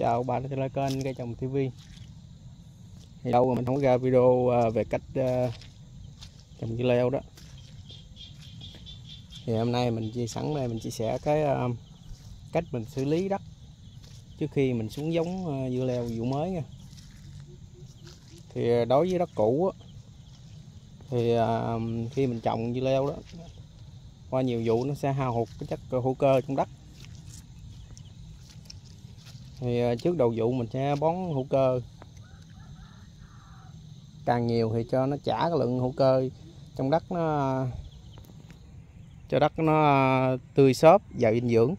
chào bạn trên kênh cây trồng TV thì đâu mà mình không ra video à, về cách à, trồng dưa leo đó. Thì hôm nay mình chia sẵn đây mình chia sẻ cái à, cách mình xử lý đất trước khi mình xuống giống dưa leo vụ mới nha. Thì đối với đất cũ á, thì khi mình trồng dưa leo đó qua nhiều vụ nó sẽ hao hụt cái chất hữu cơ trong đất thì ờ, trước đầu vụ mình sẽ bón hữu cơ. Càng nhiều thì cho nó trả cái lượng hữu cơ trong đất nó, cho đất nó ờ, tươi xốp, giàu dinh dưỡng.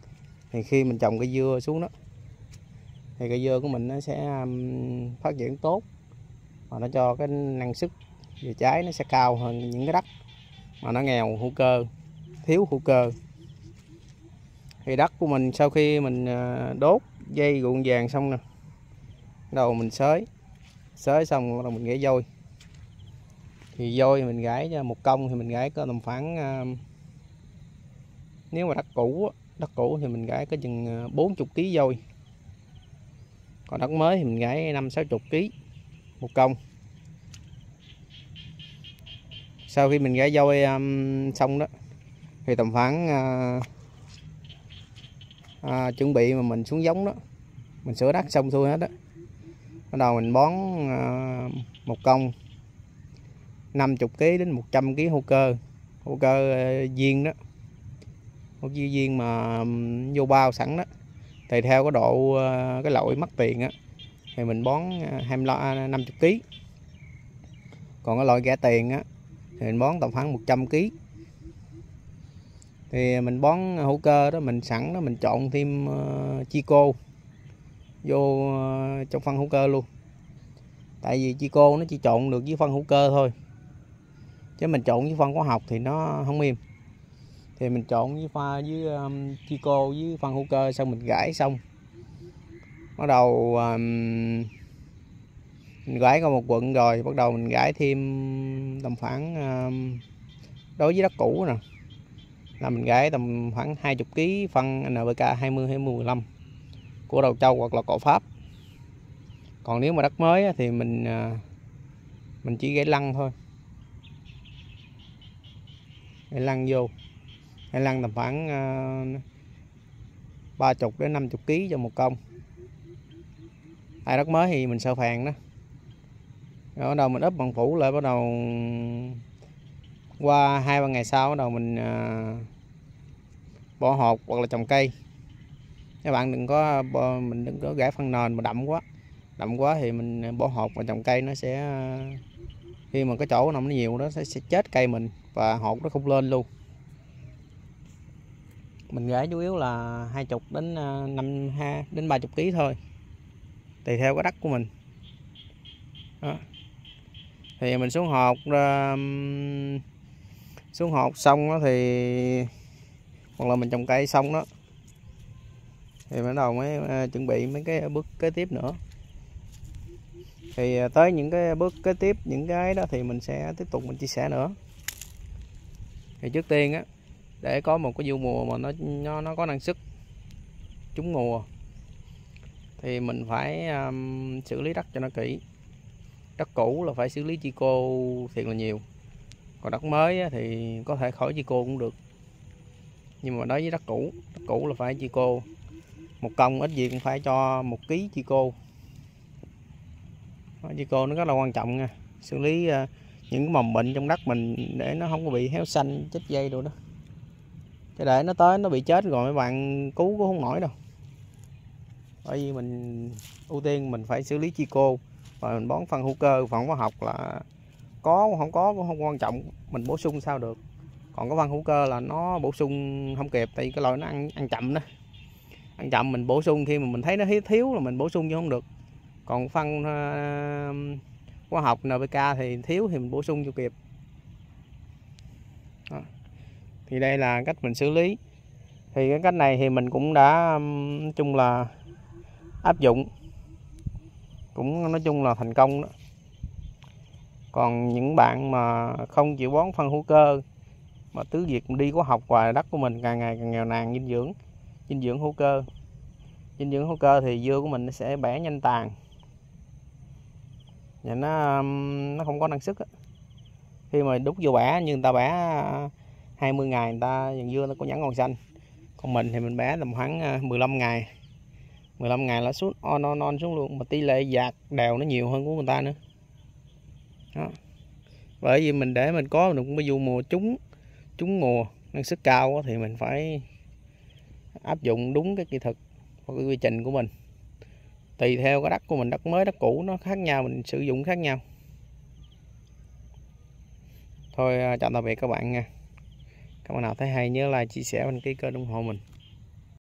Thì khi mình trồng cây dưa xuống đó, thì cây dưa của mình nó sẽ phát triển tốt và nó cho cái năng suất về trái nó sẽ cao hơn những cái đất mà nó nghèo hữu cơ, thiếu hữu cơ. Thì đất của mình sau khi mình ờ, đốt dây ruộng vàng xong nè. Đầu mình xới. Xới xong bắt đầu mình gãy dôi thì dôi mình gãy cho một công thì mình gãy có tầm khoảng à, nếu mà đất cũ đất cũ thì mình gãy có chừng 40 kg dôi còn đất mới thì mình gãy 5 60 kg một công. Sau khi mình gãy dôi um, à, xong đó thì tầm khoảng uh, à, chuẩn bị mà mình xuống giống đó. Mình sửa đất xong xuôi hết đó bắt đầu mình bón à, một công. 50 kg đến 100 kg hữu cơ. Hữu cơ à, viên đó. Hữu cơ viên mà vô bao sẵn đó. Tùy theo cái độ à, cái loại mất tiền á thì mình bón 25 50 kg còn cái loại rẻ tiền á thì mình bón tầm khoảng 100 kg thì mình bón hữu cơ đó mình sẵn đó mình trộn thêm uh, chi cô. Vô uh, trong phân hữu cơ luôn. Tại vì chi cô nó chỉ trộn được với phân hữu cơ thôi. Chứ mình trộn với phân hóa học thì nó không im. Thì mình trộn với pha với um, chi cô với phân hữu cơ xong mình gãi xong. Bắt đầu um, mình gãi qua một quận rồi bắt đầu mình gãi thêm tầm khoảng um, đối với đất cũ nè là mình gãi tầm khoảng 20 kg phân NPK 20 hay 15 của đầu trâu hoặc là cỏ pháp. Còn nếu mà đất mới thì mình à, mình chỉ gãy lăng thôi. Gãy lăng vô. Gãy lăng tầm khoảng à, 30 đến 50 kg cho một công. Ai đất mới thì mình sợ phèn đó. Rồi bắt đầu mình ấp bằng phủ lại, bắt đầu qua hai ba ngày sau bắt đầu mình à, bỏ hột hoặc là trồng cây. Các bạn đừng có mình đừng có gãi phân nền mà đậm quá. Đậm quá thì mình bỏ hột và trồng cây nó sẽ à, khi mà cái chỗ nằm nó nhiều đó sẽ, sẽ chết cây mình và hột nó không lên luôn. Mình gãi chủ yếu là hai chục đến à, năm hai đến ba chục kg thôi. Tùy theo cái đất của mình. Đó. thì mình xuống hột xuống hột xong đó thì hoặc là mình trồng cây xong đó thì bắt đầu mới ờ, chuẩn bị mấy cái bước kế tiếp nữa. Thì ờ, tới những cái bước kế tiếp những cái đó thì mình sẽ tiếp tục mình chia sẻ nữa. Thì trước tiên á để có một cái vụ mùa mà nó nó, nó có năng suất trúng mùa thì mình phải um, xử lý đất cho nó kỹ. Đất cũ là phải xử lý chi cô thiệt là nhiều còn đất mới thì có thể khỏi chi cô cũng được. Nhưng mà đối với đất cũ đất cũ là phải chi cô. Một công ít gì cũng phải cho một ký chi cô. Chi cô nó rất là quan trọng nha. Xử lý ờ, những cái mầm bệnh trong đất mình để nó không có bị héo xanh, chết dây đâu đó. Chứ để nó tới nó bị chết rồi mấy bạn cứu cũng không nổi đâu. Bởi vì mình, ưu tiên mình phải xử lý chi cô. Và mình bón phân hữu cơ, phân hóa học là có không có cũng không quan trọng. Mình bổ sung sao được. Còn cái phân hữu cơ là nó bổ sung không kịp tại vì cái loại nó ăn ăn chậm đó. Ăn chậm mình bổ sung khi mà mình thấy nó thiếu là mình bổ sung chứ không được. Còn phân uh, hóa học NPK thì thiếu thì mình bổ sung cho kịp. Đó. thì đây là cách mình xử lý. Thì cái cách này thì mình cũng đã nói chung là áp dụng. Cũng nói chung là thành công đó còn những bạn mà không chịu bón phân hữu cơ, mà tứ việc đi có học hoài đất của mình càng ngày càng nghèo nàn, dinh dưỡng dinh dưỡng hữu cơ. Dinh dưỡng hữu cơ thì dưa của mình nó sẽ bẻ nhanh tàn. Và nó nó không có năng sức khi mà đút vô bẻ, như người ta bẻ à, 20 ngày, người ta dưa nó có nhẵn còn xanh. Còn mình thì mình bẻ tầm khoảng à, 15 ngày. 15 ngày là xuống on on on xuống luôn. Mà tỷ lệ dạt đều nó nhiều hơn của người ta nữa đó. bởi vì mình để mình có được cái vụ mùa trúng trúng mùa. Năng suất cao thì mình phải áp dụng đúng cái kỹ thuật và cái quy trình của mình. Tùy theo cái đất của mình, đất mới, đất cũ, nó khác nhau, mình sử dụng khác nhau. Thôi à, chào tạm biệt các bạn nha. Các bạn nào thấy hay nhớ like, chia sẻ đăng ký kênh ủng hộ mình.